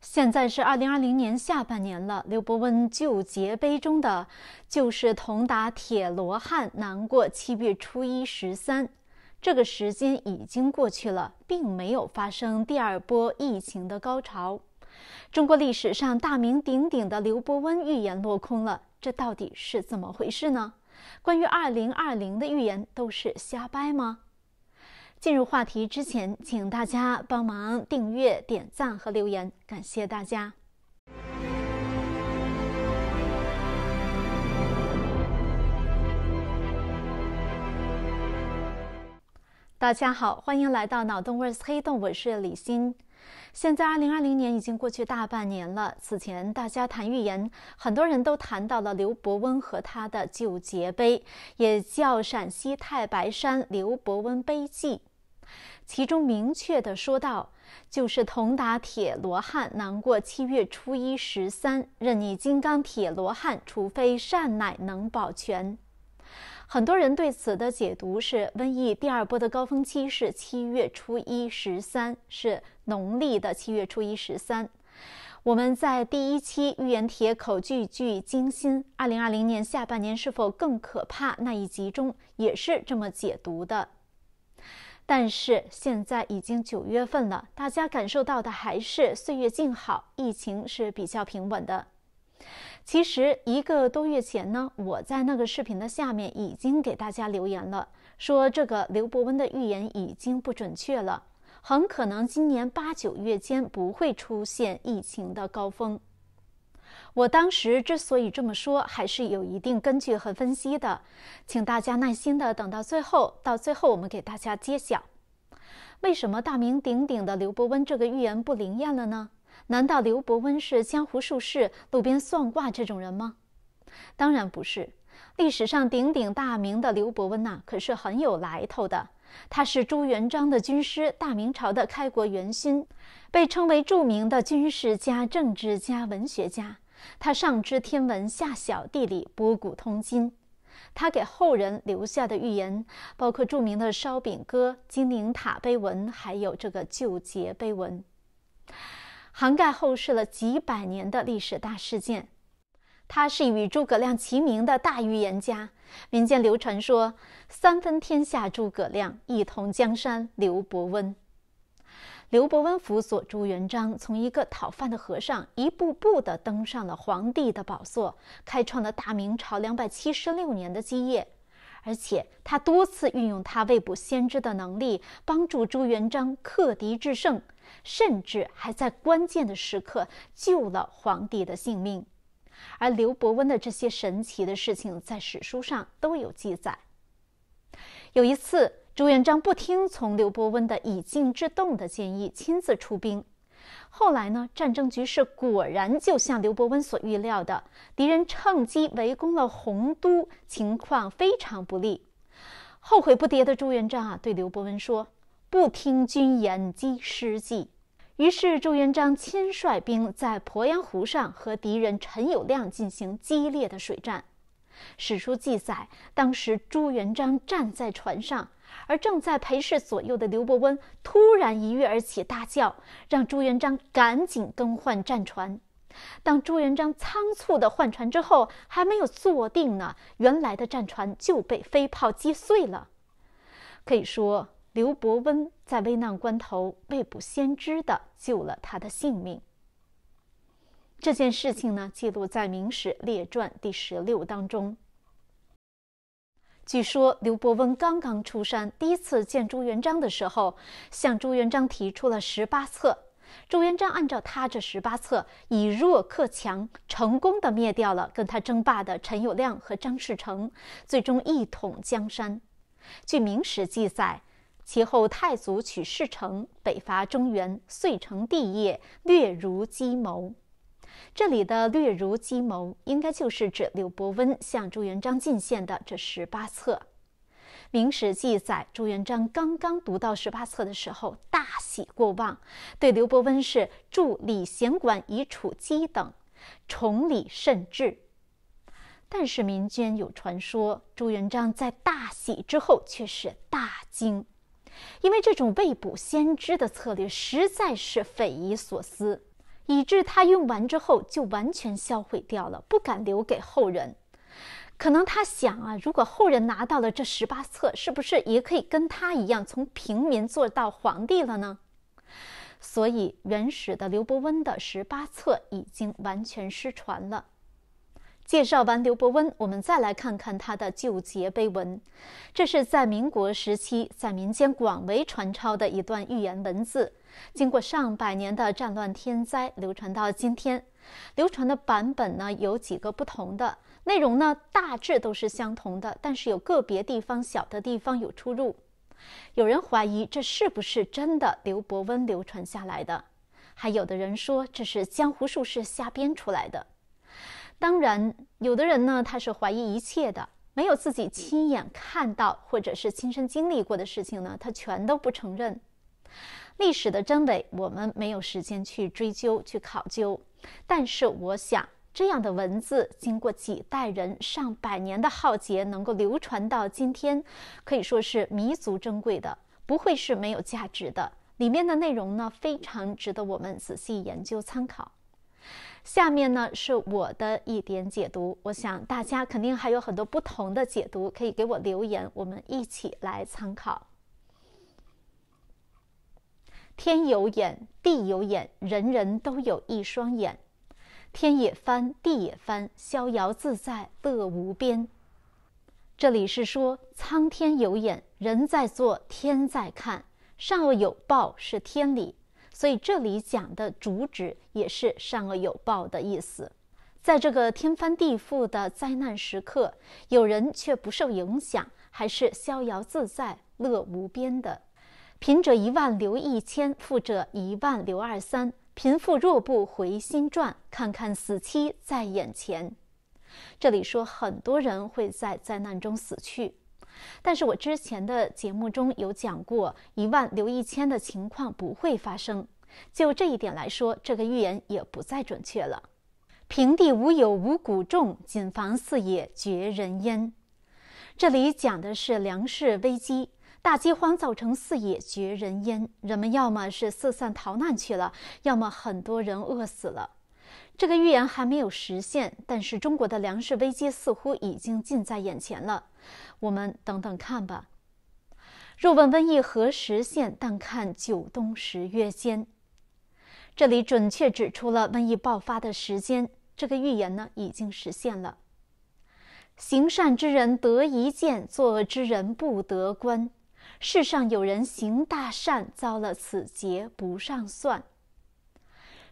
现在是二零二零年下半年了，刘伯温旧节碑中的“就是同打铁罗汉，难过七月初一十三”，这个时间已经过去了，并没有发生第二波疫情的高潮。中国历史上大名鼎鼎的刘伯温预言落空了，这到底是怎么回事呢？关于二零二零的预言都是瞎掰吗？进入话题之前，请大家帮忙订阅、点赞和留言，感谢大家。大家好，欢迎来到脑洞 vs 黑洞，我是李欣。现在二零二零年已经过去大半年了，此前大家谈预言，很多人都谈到了刘伯温和他的旧节碑，也叫陕西太白山刘伯温碑记。其中明确的说道：“就是铜打铁罗汉，难过七月初一十三，任你金刚铁罗汉，除非善乃能保全。”很多人对此的解读是，瘟疫第二波的高峰期是七月初一十三，是农历的七月初一十三。我们在第一期预言帖口句句惊心，二零二零年下半年是否更可怕那一集中也是这么解读的。但是现在已经九月份了，大家感受到的还是岁月静好，疫情是比较平稳的。其实一个多月前呢，我在那个视频的下面已经给大家留言了，说这个刘伯温的预言已经不准确了，很可能今年八九月间不会出现疫情的高峰。我当时之所以这么说，还是有一定根据和分析的，请大家耐心的等到最后，到最后我们给大家揭晓，为什么大名鼎鼎的刘伯温这个预言不灵验了呢？难道刘伯温是江湖术士、路边算卦这种人吗？当然不是，历史上鼎鼎大名的刘伯温呐，可是很有来头的，他是朱元璋的军师，大明朝的开国元勋，被称为著名的军事家、政治家、文学家。他上知天文，下晓地理，博古通今。他给后人留下的预言，包括著名的烧饼歌、金陵塔碑文，还有这个旧节碑文，涵盖后世了几百年的历史大事件。他是与诸葛亮齐名的大预言家。民间流传说：“三分天下诸葛亮，一统江山刘伯温。”刘伯温辅佐朱元璋，从一个讨饭的和尚，一步步地登上了皇帝的宝座，开创了大明朝两百七十六年的基业。而且，他多次运用他未卜先知的能力，帮助朱元璋克敌制胜，甚至还在关键的时刻救了皇帝的性命。而刘伯温的这些神奇的事情，在史书上都有记载。有一次。朱元璋不听从刘伯温的以静制动的建议，亲自出兵。后来呢，战争局势果然就像刘伯温所预料的，敌人趁机围攻了洪都，情况非常不利。后悔不迭的朱元璋啊，对刘伯温说：“不听君言，积失计。”于是朱元璋亲率兵在鄱阳湖上和敌人陈友谅进行激烈的水战。史书记载，当时朱元璋站在船上。而正在陪侍左右的刘伯温突然一跃而起，大叫，让朱元璋赶紧更换战船。当朱元璋仓促地换船之后，还没有坐定呢，原来的战船就被飞炮击碎了。可以说，刘伯温在危难关头未卜先知地救了他的性命。这件事情呢，记录在《明史列传》第十六当中。据说刘伯温刚刚出山，第一次见朱元璋的时候，向朱元璋提出了十八策。朱元璋按照他这十八策，以弱克强，成功的灭掉了跟他争霸的陈友谅和张士诚，最终一统江山。据《明史》记载，其后太祖取事成，北伐中原，遂成帝业，略如鸡谋。这里的略如计谋，应该就是指刘伯温向朱元璋进献的这十八策。明史记载，朱元璋刚刚读到十八策的时候，大喜过望，对刘伯温是助礼贤馆以处机等，崇礼甚至。但是民间有传说，朱元璋在大喜之后却是大惊，因为这种未卜先知的策略实在是匪夷所思。以致他用完之后就完全销毁掉了，不敢留给后人。可能他想啊，如果后人拿到了这十八册，是不是也可以跟他一样从平民做到皇帝了呢？所以原始的刘伯温的十八册已经完全失传了。介绍完刘伯温，我们再来看看他的旧节碑文。这是在民国时期在民间广为传抄的一段寓言文字，经过上百年的战乱天灾，流传到今天。流传的版本呢有几个不同的，内容呢大致都是相同的，但是有个别地方小的地方有出入。有人怀疑这是不是真的刘伯温流传下来的，还有的人说这是江湖术士瞎编出来的。当然，有的人呢，他是怀疑一切的，没有自己亲眼看到或者是亲身经历过的事情呢，他全都不承认。历史的真伪，我们没有时间去追究、去考究。但是，我想这样的文字经过几代人、上百年的浩劫，能够流传到今天，可以说是弥足珍贵的，不会是没有价值的。里面的内容呢，非常值得我们仔细研究参考。下面呢是我的一点解读，我想大家肯定还有很多不同的解读，可以给我留言，我们一起来参考。天有眼，地有眼，人人都有一双眼。天也翻，地也翻，逍遥自在乐无边。这里是说苍天有眼，人在做，天在看，善恶有报是天理。所以这里讲的主旨也是善恶有报的意思，在这个天翻地覆的灾难时刻，有人却不受影响，还是逍遥自在、乐无边的。贫者一万留一千，富者一万留二三。贫富若不回心转，看看死期在眼前。这里说很多人会在灾难中死去。但是我之前的节目中有讲过，一万留一千的情况不会发生。就这一点来说，这个预言也不再准确了。平地无有五谷种，谨防四野绝人烟。这里讲的是粮食危机，大饥荒造成四野绝人烟，人们要么是四散逃难去了，要么很多人饿死了。这个预言还没有实现，但是中国的粮食危机似乎已经近在眼前了。我们等等看吧。若问瘟疫何时现，但看九冬十月间。这里准确指出了瘟疫爆发的时间。这个预言呢，已经实现了。行善之人得一见，作恶之人不得观。世上有人行大善，遭了此劫不上算。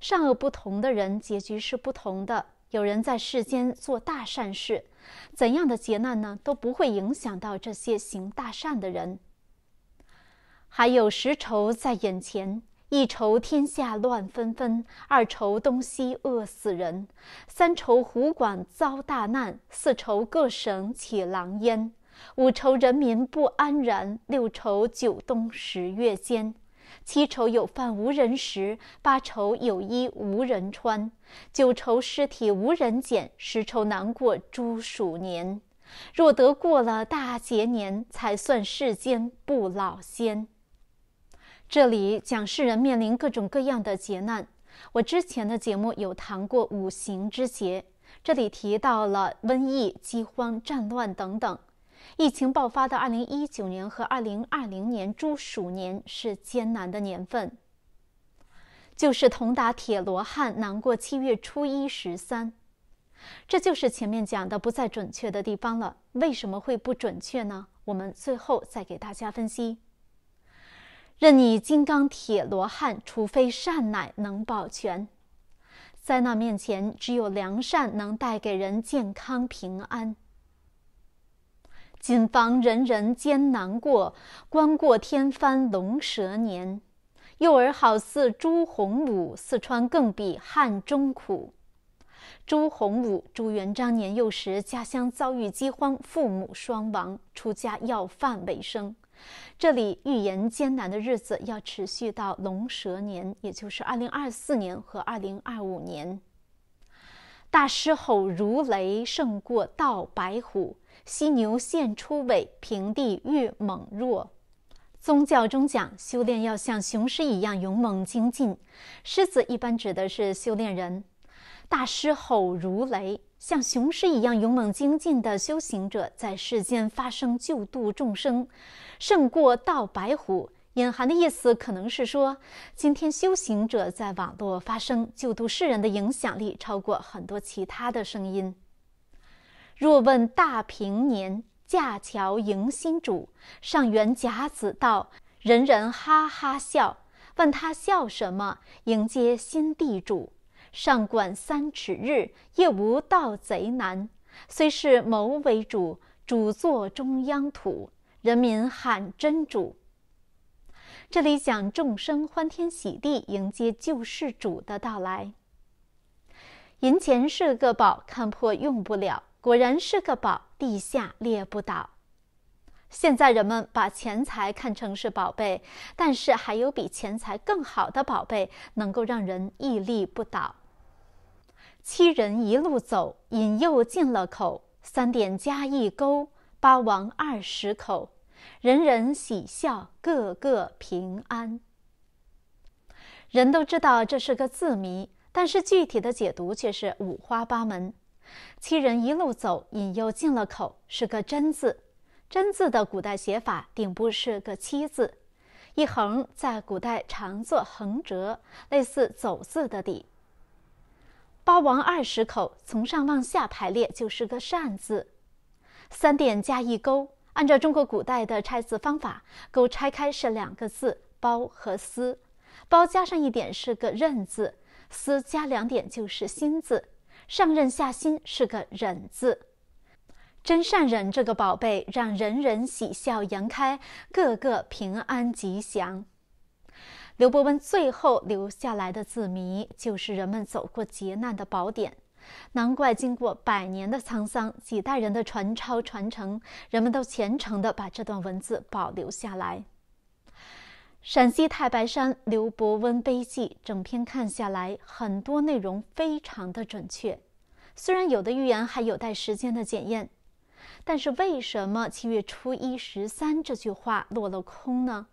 善恶不同的人，结局是不同的。有人在世间做大善事，怎样的劫难呢，都不会影响到这些行大善的人。还有十愁在眼前：一愁天下乱纷纷，二愁东西饿死人，三愁湖广遭大难，四愁各省起狼烟，五愁人民不安然，六愁九冬十月间。七愁有饭无人食，八愁有衣无人穿，九愁尸体无人捡，十愁难过猪鼠年。若得过了大劫年，才算世间不老仙。这里讲世人面临各种各样的劫难。我之前的节目有谈过五行之劫，这里提到了瘟疫、饥荒、战乱等等。疫情爆发的二零一九年和二零二零年猪鼠年是艰难的年份，就是同打铁罗汉难过七月初一十三，这就是前面讲的不再准确的地方了。为什么会不准确呢？我们最后再给大家分析。任你金刚铁罗汉，除非善乃能保全，灾难面前，只有良善能带给人健康平安。谨防人人艰难过，关过天翻龙蛇年。幼儿好似朱洪武，四川更比汉中苦。朱洪武，朱元璋年幼时家乡遭遇饥荒，父母双亡，出家要饭为生。这里预言艰难的日子要持续到龙蛇年，也就是二零二四年和二零二五年。大狮吼如雷，胜过盗白虎。犀牛现出尾，平地遇猛弱。宗教中讲，修炼要像雄狮一样勇猛精进。狮子一般指的是修炼人。大狮吼如雷，像雄狮一样勇猛精进的修行者，在世间发生救度众生，胜过盗白虎。隐含的意思可能是说，今天修行者在网络发声救度世人的影响力，超过很多其他的声音。若问大平年。架桥迎新主，上元甲子到，人人哈哈笑。问他笑什么？迎接新地主。上管三尺日，夜无盗贼难。虽是谋为主，主坐中央土，人民喊真主。这里讲众生欢天喜地迎接救世主的到来。银钱是个宝，看破用不了。果然是个宝，地下裂不倒。现在人们把钱财看成是宝贝，但是还有比钱财更好的宝贝，能够让人屹立不倒。七人一路走，引诱进了口，三点加一钩，八王二十口，人人喜笑，个个平安。人都知道这是个字谜，但是具体的解读却是五花八门。七人一路走，引诱进了口，是个真字。真字的古代写法，顶部是个七字，一横在古代常作横折，类似走字的底。八王二十口，从上往下排列就是个善字。三点加一勾，按照中国古代的拆字方法，勾拆开是两个字包和思，包加上一点是个任字，思加两点就是心字。上任下心是个忍字，真善忍这个宝贝让人人喜笑颜开，个个平安吉祥。刘伯温最后留下来的字谜，就是人们走过劫难的宝典。难怪经过百年的沧桑，几代人的传抄传承，人们都虔诚地把这段文字保留下来。陕西太白山刘伯温碑记，整篇看下来，很多内容非常的准确。虽然有的预言还有待时间的检验，但是为什么七月初一十三这句话落了空呢？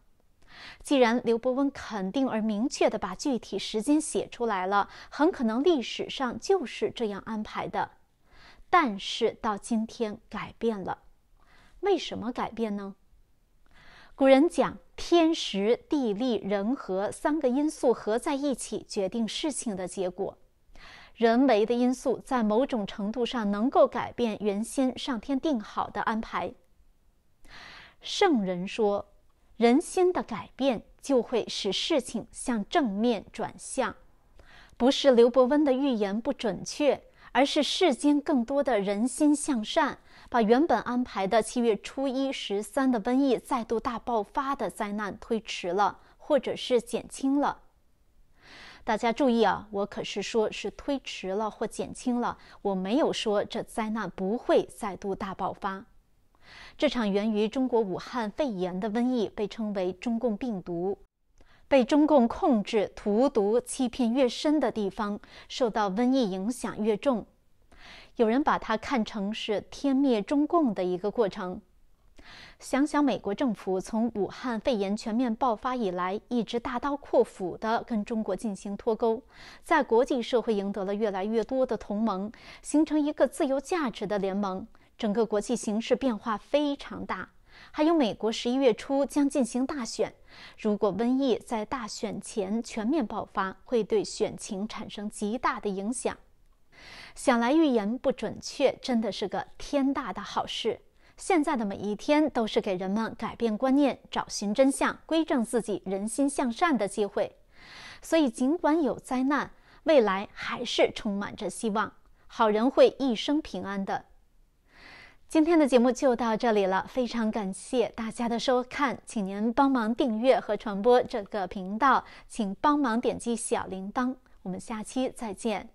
既然刘伯温肯定而明确地把具体时间写出来了，很可能历史上就是这样安排的。但是到今天改变了，为什么改变呢？古人讲。天时、地利、人和三个因素合在一起，决定事情的结果。人为的因素在某种程度上能够改变原先上天定好的安排。圣人说：“人心的改变就会使事情向正面转向。”不是刘伯温的预言不准确，而是世间更多的人心向善。把原本安排的七月初一、十三的瘟疫再度大爆发的灾难推迟了，或者是减轻了。大家注意啊，我可是说是推迟了或减轻了，我没有说这灾难不会再度大爆发。这场源于中国武汉肺炎的瘟疫被称为中共病毒，被中共控制、荼毒、欺骗越深的地方，受到瘟疫影响越重。有人把它看成是天灭中共的一个过程。想想美国政府从武汉肺炎全面爆发以来，一直大刀阔斧地跟中国进行脱钩，在国际社会赢得了越来越多的同盟，形成一个自由价值的联盟。整个国际形势变化非常大。还有美国十一月初将进行大选，如果瘟疫在大选前全面爆发，会对选情产生极大的影响。想来预言不准确，真的是个天大的好事。现在的每一天都是给人们改变观念、找寻真相、归正自己、人心向善的机会。所以，尽管有灾难，未来还是充满着希望。好人会一生平安的。今天的节目就到这里了，非常感谢大家的收看，请您帮忙订阅和传播这个频道，请帮忙点击小铃铛。我们下期再见。